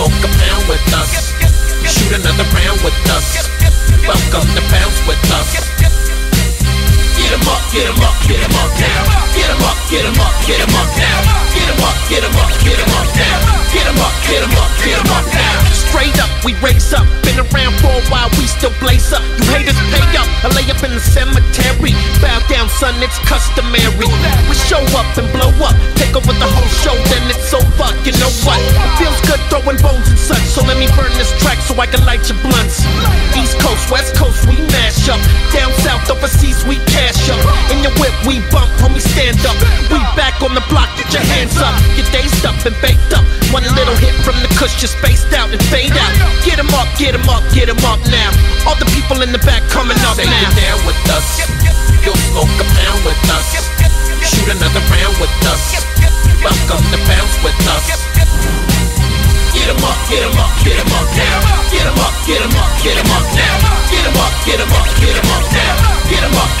smoke a pound with us. Shoot another round with us. Welcome to bounce with us. Get 'em up, get 'em up, get 'em up now. Get 'em up, get 'em up, get 'em up now. Get 'em up, get 'em up, get 'em up now. Get 'em up, get 'em up, get 'em up now. Straight up, we raise up. Been around for a while, we still blaze up. You haters pay up, I lay up in the cemetery. Bow down, son, it's customary. I can light your blunts. East Coast, West Coast, we mash up. Down south, overseas, we cash up. In your whip, we bump, homie, stand up. We back on the block, get your hands up. Get dazed up and baked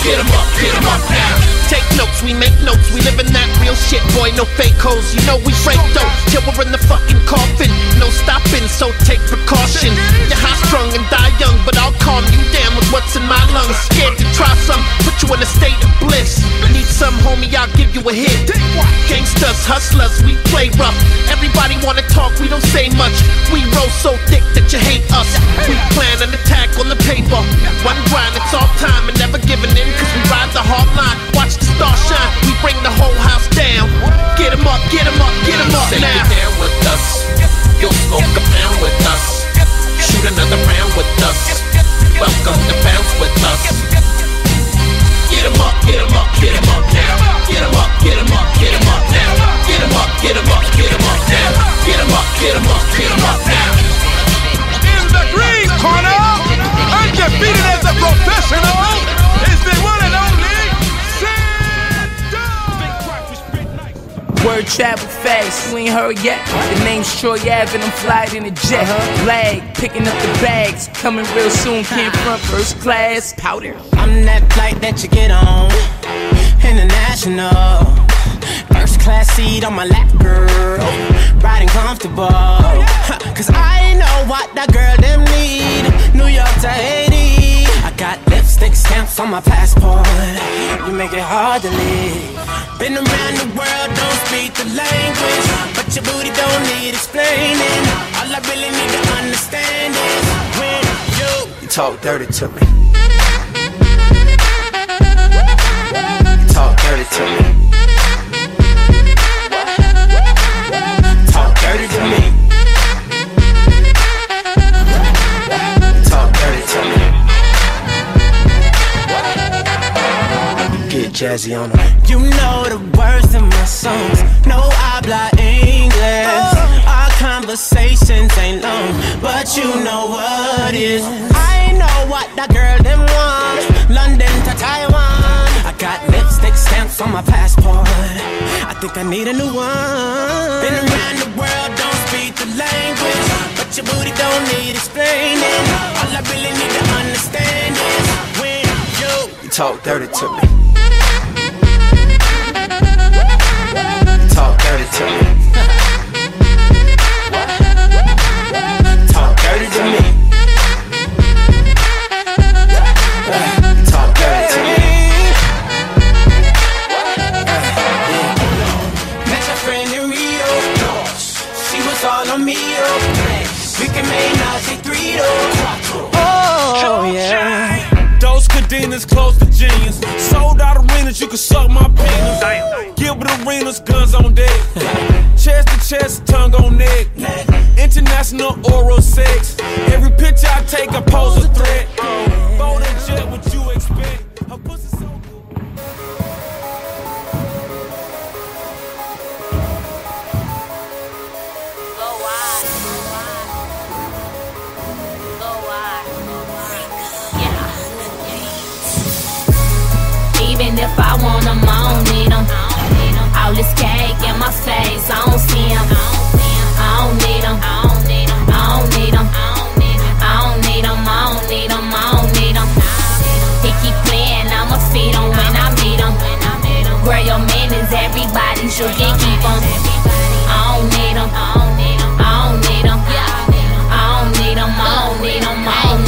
Get 'em up, get 'em up, now. Take notes, we make notes, we live in that real shit, boy, no fake hoes. You know we break dough till we're in the fucking coffin. No stopping, so take precaution. You're high strung and die young, but I'll calm you down with what's in my lungs. Scared to try some, put you in a state of bliss. Need some, homie, I'll give you a hit. Gangsters, hustlers, we play rough. Everybody wanna talk, we don't say much. We roll so thick that you hate us. We plan an attack on the paper. One grind, it's all time and the travel fast, you ain't heard yet. The name's Troy Ave and I'm flying in a jet. Uh-huh. Lag, picking up the bags, coming real soon. Came front first class, powder. I'm that flight that you get on, international. First class seat on my lap, girl. Riding comfortable. Cause I know what that girl them need. New York to stamps on my passport. You make it hard to leave. Been around the world, don't speak the language. But your booty don't need explaining. All I really need to understand is when you, you talk dirty to me. Jazzy on them. You know the words in my songs. No habla English. Oh. Our conversations ain't long, but you know what is. I know what that girl them want. London to Taiwan. I got lipstick stamps on my passport. I think I need a new one. Been around the world, don't speak the language. But your booty don't need explaining. All I really need to understand is when you, you talk dirty to me. She me all on. We can make Nazi three Oh, yeah. Those cadenas close to genius. Sold out arenas, you can suck my penis. Gilbert Arenas, guns on deck. chest to chest, tongue on neck. International oral sex. Every picture I take, I pose a threat. all this cake in my face. I don't see him. I don't need him. I don't need him. I don't need him. I don't need him. I don't need him. I don't. He keep playing, I'ma feed him when I meet him. Where your man is, everybody, you can keep him. I don't. I don't need. I don't need. I don't. I don't. I don't.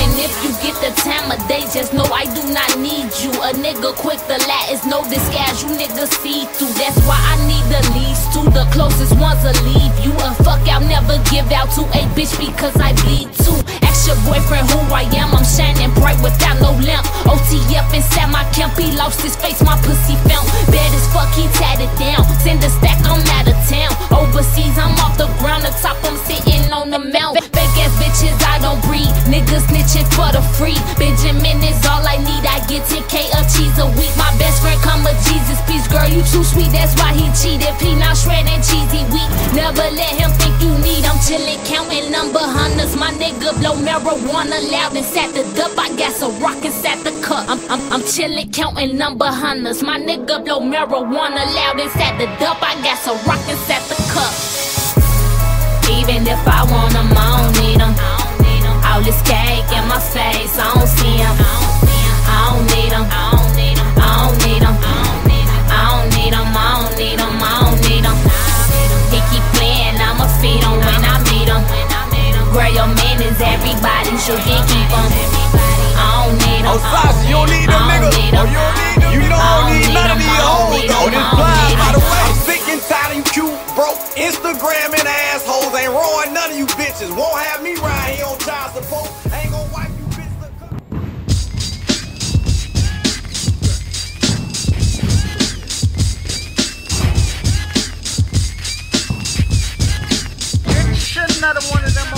Even if you get the time of day, just know I do not need you. A nigga quick, the lat is no disguise. You nigga see through. That's why I need the least two. The closest ones to leave you a fuck out. Never give out to a bitch because I bleed too. Ask your boyfriend who I am. I'm shining bright without no lamp. OTF inside my camp. He lost his face. My pussy found bad as fuck. He tatted down. Send a stack. I'm out of town. Overseas, I'm off the ground. The top, I'm sitting on the mount. Fake ass bitches, I don't breed. Niggas snitching for the free. Benjamin is all I need. I get 10k of cheese a week. My best friend come a Jesus. You too sweet, that's why he cheated. P now shredding cheesy weak. Never let him think you need. I'm chillin', counting number hunters. My nigga blow marijuana loud and sat the dub. I got some rockin' sat the cup. I'm, I'm, I'm chillin', counting number hunters. My nigga blow marijuana loud and sat the dub. I got some rockin' sat the cup. Even if I want them, I don't need them. All this cake in my face, I don't see them. I don't need. I don't need. Need them. I don't need them. He keep playing, I'ma feed him when I meet him. Girl, your man is everybody, so he keep oh, them. I don't need them. Oh, Sasha, you don't need them, nigga. Oh, you don't need them. You know I don't need none of oh, these hoes, though. This blind, by the way. I'm sick and tired of you cute, broke, Instagram and assholes. Ain't rolling none of you bitches. Won't have me right here on child support. another one of them